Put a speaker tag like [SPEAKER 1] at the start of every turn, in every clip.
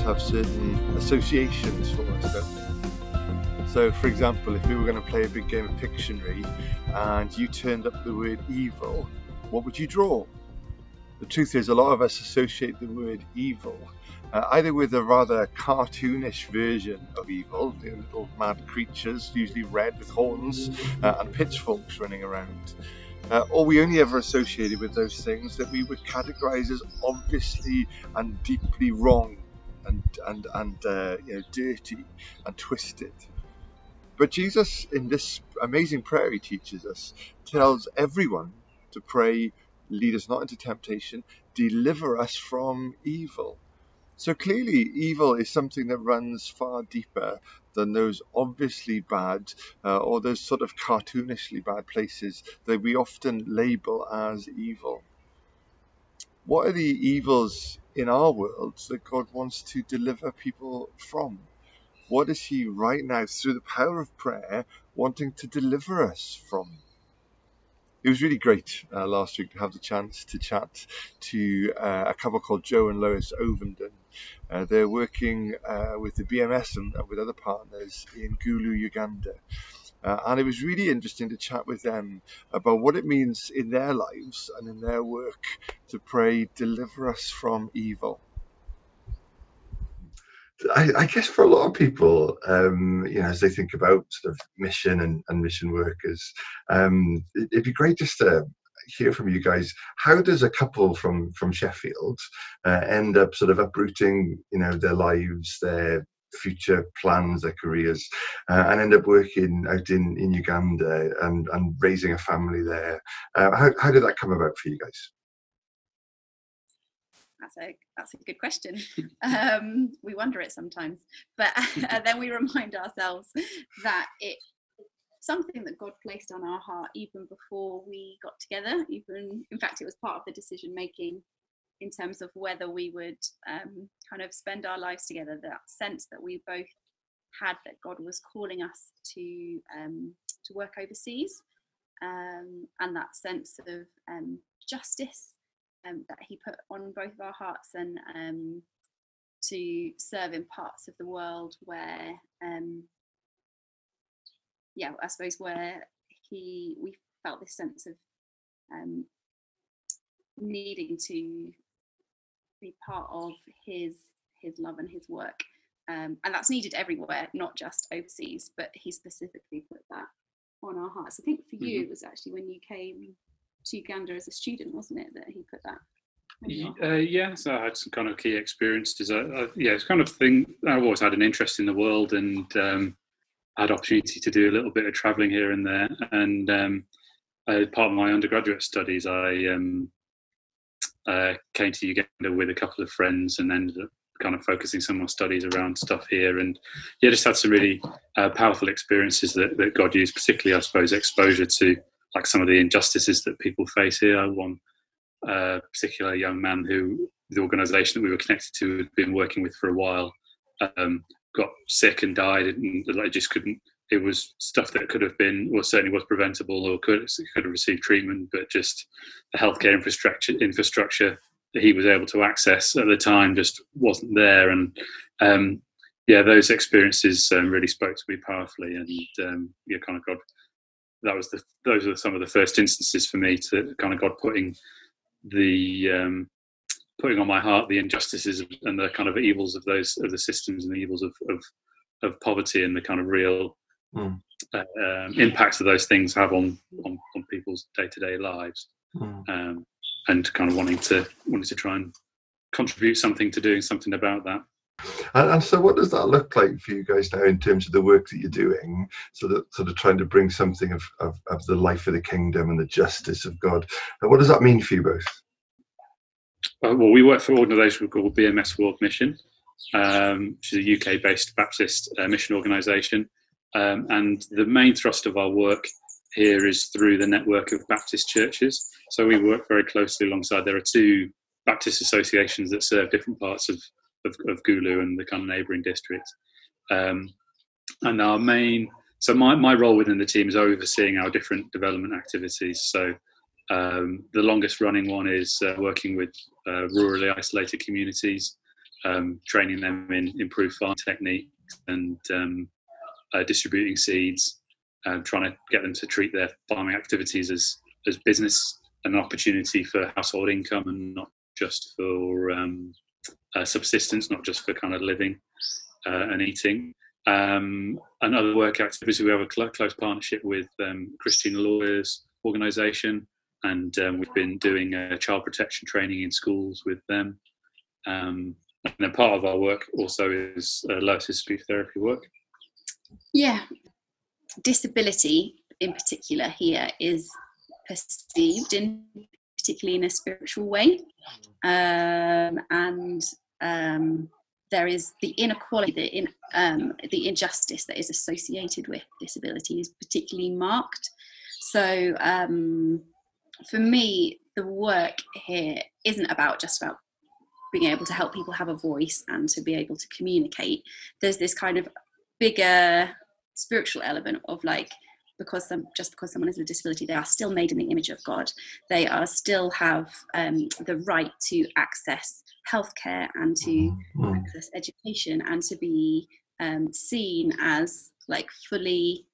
[SPEAKER 1] have certain associations for us, don't they? So, for example, if we were going to play a big game of Pictionary and you turned up the word evil, what would you draw? The truth is, a lot of us associate the word evil uh, either with a rather cartoonish version of evil, the little mad creatures, usually red with horns uh, and pitchforks running around, uh, or we only ever associated with those things that we would categorize as obviously and deeply wrong and and and uh, you know dirty and twisted. But Jesus, in this amazing prayer he teaches us, tells everyone to pray, lead us not into temptation, deliver us from evil. So clearly, evil is something that runs far deeper than those obviously bad uh, or those sort of cartoonishly bad places that we often label as evil. What are the evils in our world that God wants to deliver people from? What is He right now, through the power of prayer, wanting to deliver us from? it was really great uh, last week to have the chance to chat to uh, a couple called Joe and Lois Ovenden. Uh, they're working uh, with the BMS and, and, with other partners in Gulu, Uganda. Uh, and it was really interesting to chat with them about what it means in their lives and in their work to pray, deliver us from evil.
[SPEAKER 2] I, I, guess for a lot of people, um, you know, as they think about sort of mission and, and mission workers, um, it, would be great just to hear from you guys. How does a couple from from Sheffield uh, end up sort of uprooting, you know, their lives, their future plans, their careers, uh, and end up working out in, in Uganda and, and raising a family there? Uh, how, how did that come about for you guys?
[SPEAKER 3] That's a that's a good question. um, we wonder it sometimes, but then we remind ourselves that it something that God placed on our heart even before we got together. Even in fact, it was part of the decision making in terms of whether we would um, kind of spend our lives together. That sense that we both had that God was calling us to um, to work overseas, um, and that sense of um, justice um, that he put on both of our hearts and um, to serve in parts of the world where yeah i suppose where he we felt this sense of needing to be part of his his love and his work um, and that's needed everywhere not just overseas but he specifically put that on our hearts i think for you mm-hmm. it was actually when you came to Uganda as a student, wasn't it, that he put that?
[SPEAKER 4] Uh, yeah, so I had some kind of key experiences. I, I, yeah, it's kind of thing. I've always had an interest in the world and um, had opportunity to do a little bit of travelling here and there. And um, uh, part of my undergraduate studies, I um, uh, came to Uganda with a couple of friends and ended up kind of focusing some more studies around stuff here. And yeah, just had some really uh, powerful experiences that, that God used, particularly, I suppose, exposure to like some of the injustices that people face here. One uh, particular young man who the organisation that we were connected to had been working with for a while um, got sick and died, and I just couldn't. It was stuff that could have been, or certainly was preventable, or could could have received treatment, but just the healthcare infrastructure infrastructure that he was able to access at the time just wasn't there, and um, yeah, those experiences um, really spoke to me powerfully, and um, yeah, kind of God. that was the those are some of the first instances for me to kind of God putting the um, putting on my heart the injustices and the kind of evils of those of the systems and the evils of of, of poverty and the kind of real mm. uh, um, impacts that those things have on on, on people's day to day lives, mm. um, and kind of wanting to wanting to try and contribute something to doing something about that.
[SPEAKER 2] And, and, so, what does that look like for you guys now in terms of the work that you're doing? So that sort of trying to bring something of, of, of the life of the kingdom and the justice of God. And what does that mean for you both?
[SPEAKER 4] Uh, well, we work for an organisation called BMS World Mission, um, which is a UK-based Baptist uh, mission organisation, um, and the main thrust of our work here is through the network of Baptist churches. So we work very closely alongside. There are two Baptist associations that serve different parts of of, of Gulu and the kind of neighbouring districts. Um, and our main, so my, my role within the team is overseeing our different development activities. So um, the longest running one is uh, working with uh, rurally isolated communities um, training them in improved farm techniques and um, uh, distributing seeds, uh, trying to get them to treat their farming activities as as business, an opportunity for household income, and not just for um, uh, subsistence, not just for kind of living uh, and eating. Um, and other work activities, we have a cl- close partnership with um, Christian Lawyers Organisation, and um, we've been doing uh, child protection training in schools with them. Um, and then part of our work also is uh, speech therapy work.
[SPEAKER 3] Yeah, disability in particular here is perceived in particularly in a spiritual way, um, and um, there is the inequality, the in, um, the injustice that is associated with disability is particularly marked. So um, for me, the work here isn't about just about being able to help people have a voice and to be able to communicate. There's this kind of bigger spiritual element of like because some, just because someone has a disability, they are still made in the image of God. They are still have um, the right to access healthcare and to mm-hmm. access education and to be um, seen as like fully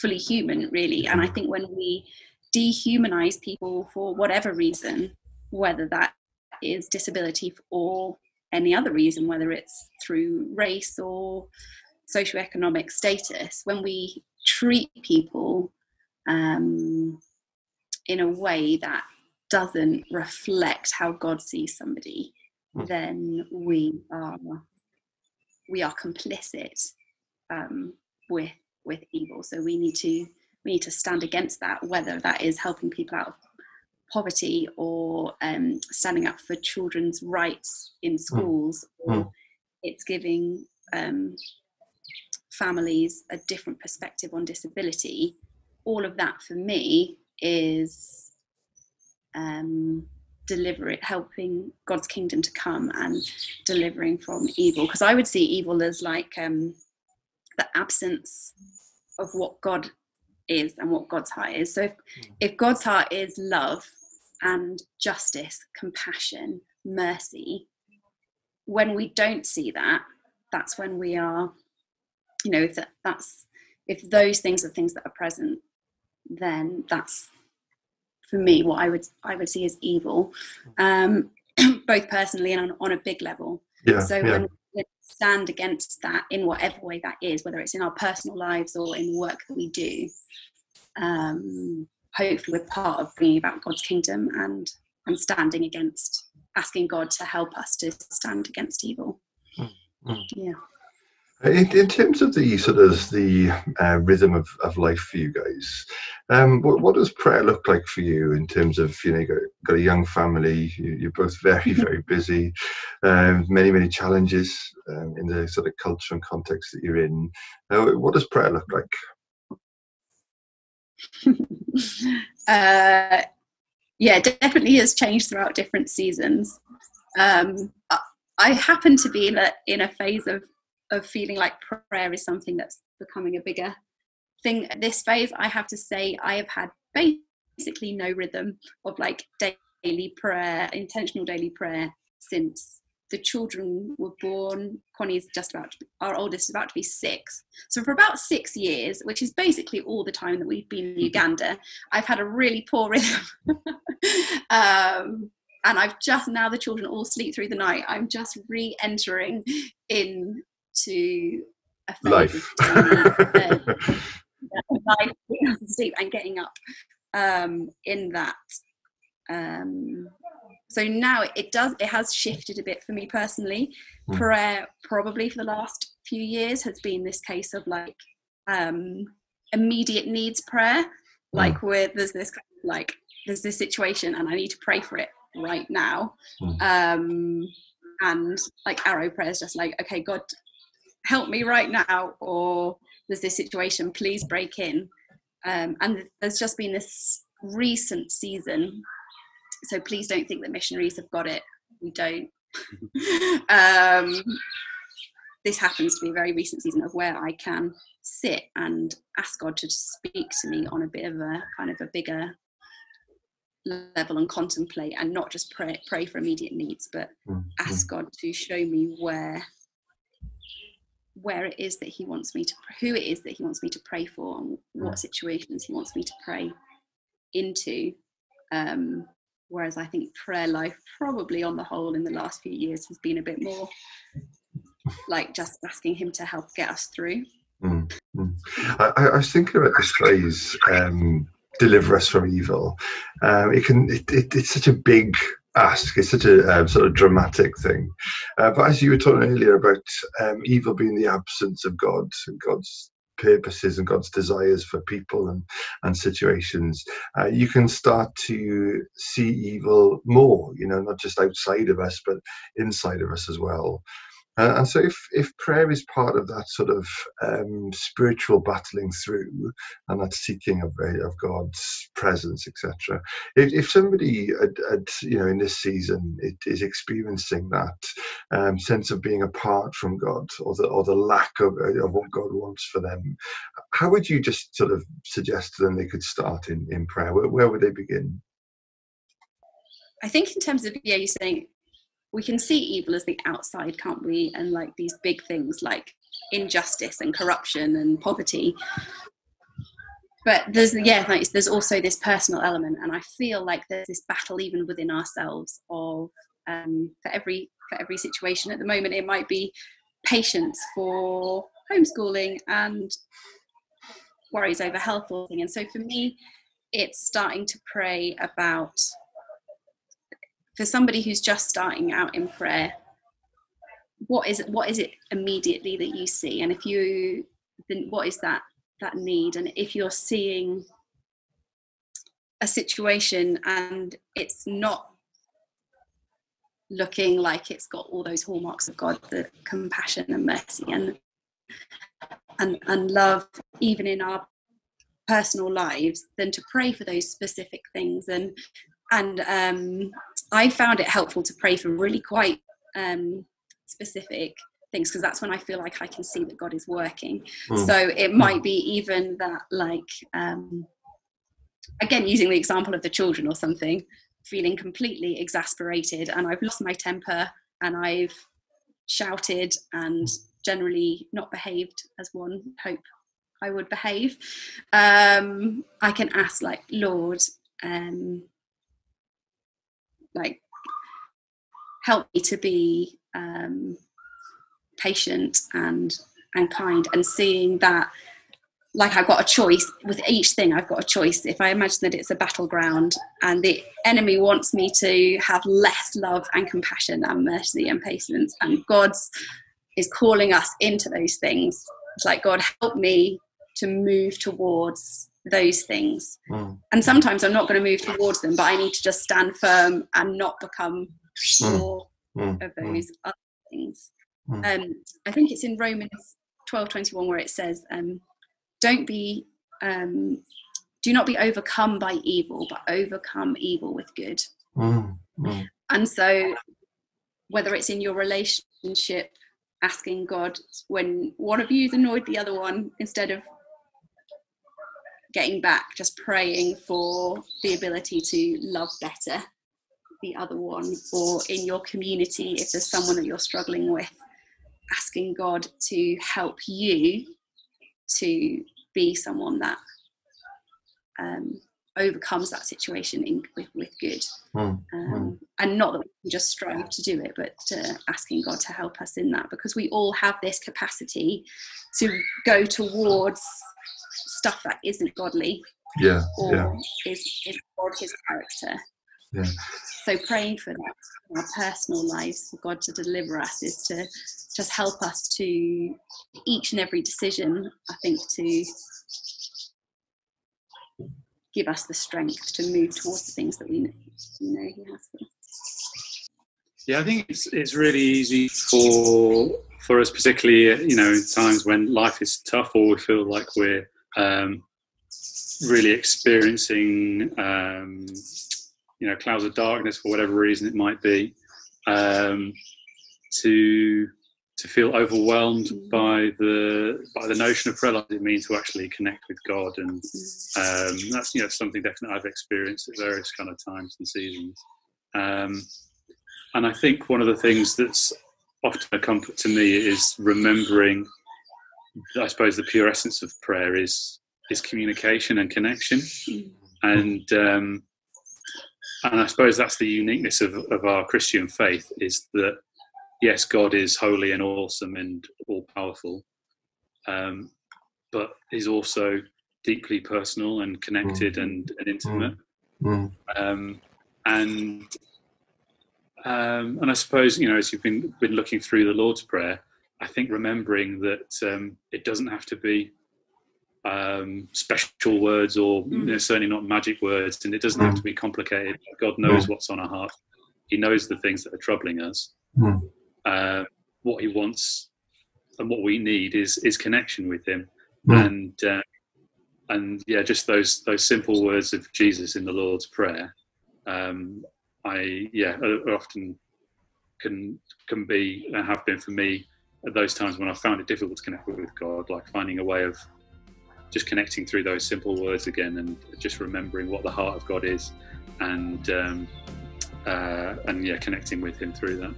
[SPEAKER 3] fully human really and i think when we dehumanize people for whatever reason, whether that is disability or any other reason, whether it's through race or socioeconomic status, when we treat people um, in a way that doesn't reflect how God sees somebody, mm. then we are we are complicit um, with with evil. So we need to we need to stand against that, whether that is helping people out of poverty or um, standing up for children's rights in hmm. schools, mm. or it's giving um, families a different perspective on disability. All of that for me is um, delivering, helping God's kingdom to come and delivering from evil. Because I would see evil as like um, the absence of what God is and what God's heart is. So if, hmm. if God's heart is love and justice, compassion, mercy, when we don't see that, that's when we are, you know, if that, that's if those things are things that are present, then that's for me what I would I would see as evil, um, both personally and on, on a big level.
[SPEAKER 1] Yeah,
[SPEAKER 3] so
[SPEAKER 1] yeah.
[SPEAKER 3] when we stand against that in whatever way that is, whether it's in our personal lives or in the work that we do, um, hopefully we're part of bringing about God's kingdom and and standing against asking God to help us to stand against evil. Mm-hmm. Yeah.
[SPEAKER 1] In, in, terms of the sort of the uh, rhythm of, of life for you guys, um, what, what does prayer look like for you in terms of you know you got, got a young family, you, are both very very busy, um, many many challenges um, in the sort of culture and context that you're in. Uh, what does prayer look like?
[SPEAKER 3] uh, yeah, definitely has changed throughout different seasons. Um, I happen to be in a in a phase of of feeling like prayer is something that's becoming a bigger thing. At this phase, I have to say, I have had basically no rhythm of like daily prayer, intentional daily prayer since the children were born. Connie's just about to be, our oldest is about to be six. So for about six years, which is basically all the time that we've been in Uganda, I've had a really poor rhythm. um, and I've just now the children all sleep through the night. I'm just re-entering into a
[SPEAKER 1] life.
[SPEAKER 3] life, sleep and getting up um, in that. Um, so now it does it has shifted a bit for me personally mm. prayer probably for the last few years has been this case of like um immediate needs prayer mm. like where there's this kind of like there's this situation and i need to pray for it right now mm. um and like arrow prayer is just like okay god help me right now or there's this situation please break in um, and there's just been this recent season so please don't think that missionaries have got it. We don't. um, this happens to be a very recent season of where I can sit and ask God to speak to me on a bit of a kind of a bigger level and contemplate and not just pray pray for immediate needs but
[SPEAKER 1] Mm,
[SPEAKER 3] ask god to show me where where it is that he wants me to who it is that he wants me to pray for and what situations he wants me to pray into um whereas i think prayer life probably on the whole in the last few years has been a bit more like just asking him to help get us through
[SPEAKER 1] Mm, mm. I, I I was thinking about this phrase, um, "deliver us from evil." Um, it can. It, it, it's such a big ask. It's such a um, sort of dramatic thing. Uh, but as you were talking earlier about um, evil being the absence of God and God's purposes and God's desires for people and and situations, uh, you can start to see evil more. You know, not just outside of us, but inside of us as well. Uh, and so, if, if prayer is part of that sort of um, spiritual battling through and that seeking of, uh, of God's presence, etc., if, if somebody, had, had, you know, in this season it is experiencing that um, sense of being apart from God or the or the lack of, uh, of what God wants for them, how would you just sort of suggest to them they could start in, in prayer? Where, where would they begin?
[SPEAKER 3] I think in terms of yeah, you're saying we can see evil as the outside, can't we? And like these big things like injustice and corruption and poverty. But there's yeah, like, there's also this personal element, and I feel like there's this battle even within ourselves of um, for every for every situation. At the moment, it might be patience for homeschooling and worries over health or thing. And so for me, it's starting to pray about for somebody who's just starting out in prayer what is it what is it immediately that you see? And if you then what is that that need? And if you're seeing a situation and it's not looking like it's got all those hallmarks of god the compassion and mercy and and and love even in our personal lives then to pray for those specific things and and um I found it helpful to pray for really quite um, specific things because that's when I feel like I can see that God is working. Mm. So it might be even that, like, um, again, using the example of the children or something, feeling completely exasperated and I've lost my temper and I've shouted and generally not behaved as one hope I would behave. Um, I can ask, like, Lord, um, like help me to be um, patient and and kind and seeing that like I've got a choice with each thing I've got a choice. If I imagine that it's a battleground and the enemy wants me to have less love and compassion and mercy and patience and God's is calling us into those things it's like God help me to move towards those things. Mm. And sometimes I'm not going to move towards them, but I need to just stand firm and not become sure mm. of mm. those other things. Mm. Um, I think it's in Romans 12 21 where it says, um, Don't be, um, do not be overcome by evil, but overcome evil with good. And so, whether it's in your relationship, asking God when one of you is annoyed the other one, instead of getting back, just praying for the ability to love better the other one, or in your community, if there's someone that you're struggling with, asking God to help you to be someone that um, overcomes that situation in, with, with good. Mm, um, mm. And not that we can just strive to do it, but uh, asking God to help us in that because we all have this capacity to go towards stuff that isn't godly
[SPEAKER 1] yeah
[SPEAKER 3] or
[SPEAKER 1] yeah.
[SPEAKER 3] is is God his character
[SPEAKER 1] yeah
[SPEAKER 3] so praying for that in our personal lives for God to deliver us is to just help us to each and every decision I think to give us the strength to move towards the things that we know, know he has for us.
[SPEAKER 4] Yeah, I think it's it's really easy for for us, particularly you know in times when life is tough or we feel like we're um, really experiencing um, you know clouds of darkness for whatever reason it might be um, to to feel overwhelmed by the by the notion of prayer, like it means to actually connect with God, and um, that's you know something definitely I've experienced at various kind of times and seasons. Um, and I think one of the things that's often a comfort to me is remembering. I suppose the pure essence of prayer is is communication and connection, and um, and I suppose that's the uniqueness of, of our Christian faith is that yes, God is holy and awesome and all powerful, um, but He's also deeply personal and connected mm. and, and, intimate. Mm. Um, and um, and I suppose you know, as you've been been looking through the Lord's Prayer, I think remembering that um, it doesn't have to be um, special words or mm. certainly not magic words, and it doesn't mm. have to be complicated. God knows mm. what's on our heart. He knows the things that are troubling us. Mm. Uh, what He wants and what we need is is connection with Him, mm. and uh, and yeah, just those those simple words of Jesus in the Lord's Prayer. Um, I yeah, often can can be and have been for me at those times when I found it difficult to connect with God, like finding a way of just connecting through those simple words again and just remembering what the heart of God is and um, uh, and yeah connecting with him through that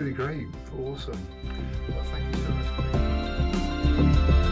[SPEAKER 1] Really great, awesome. Well, thank you so much.